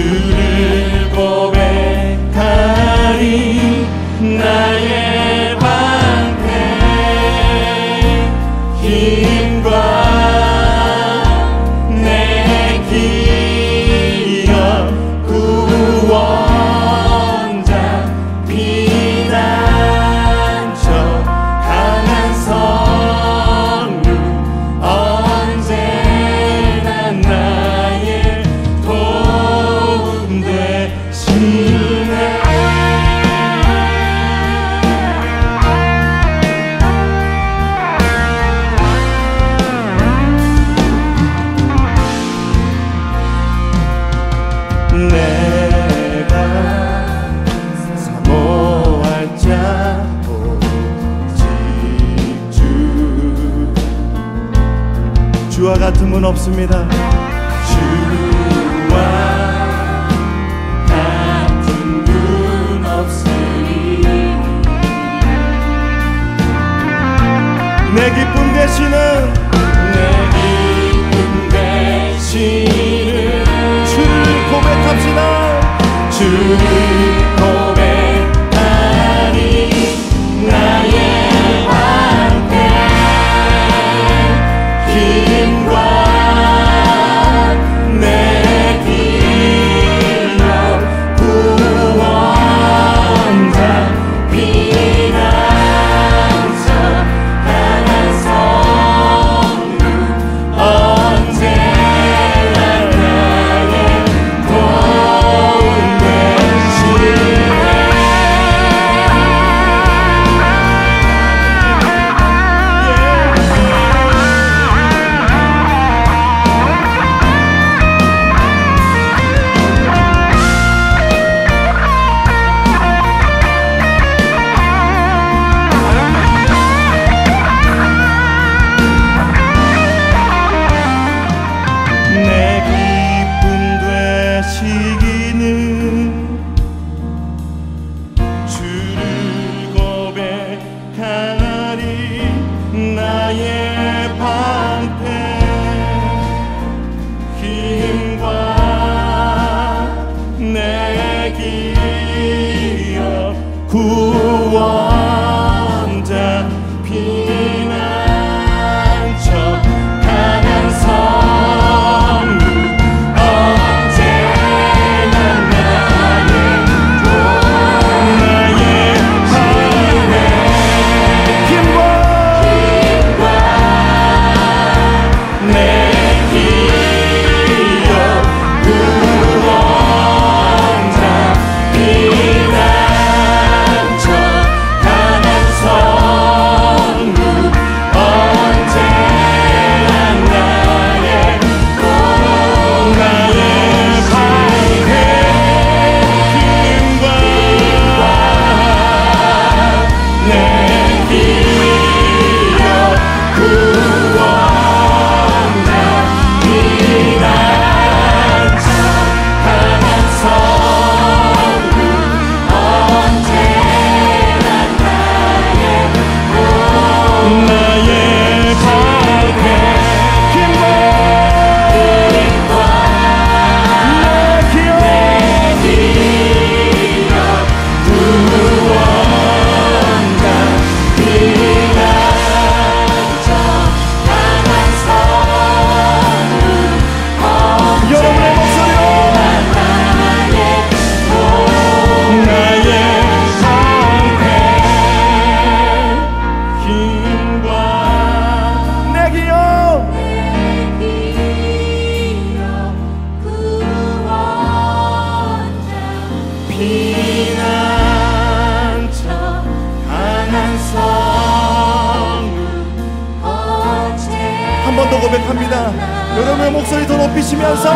to 같은 분 없습니다. 주와 같은 분 없으리 내 기쁨 대신은 내 기쁨 대신은 주를 고백합시다. 주를 고백합니다. 여러분의 목소리 더 높이시면서